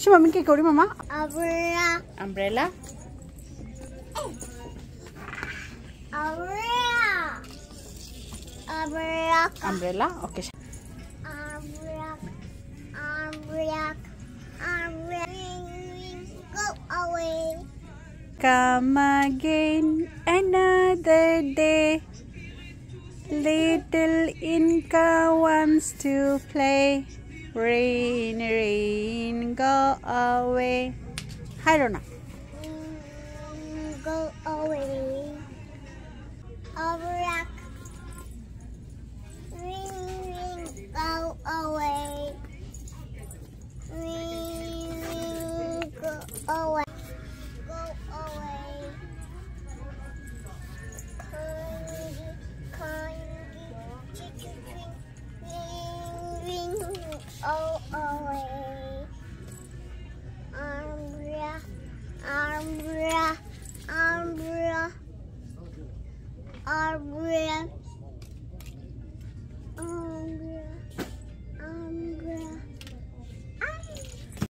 Siya mamin kay kauli mama. Umbrella. Umbrella. Umbrella. Umbrella. Umbrella. Okay. Umbrella. Umbrella. Umbrella. Go away. Come again another day. Little Inka wants to play. Rain, rain, go away. Hi, Rona. Mm, Go away. Umbrella. Ring, ring. Go away. Ring, ring. Go away. Ring, go away. Umbrella, umbrella, umbrella, umbrella.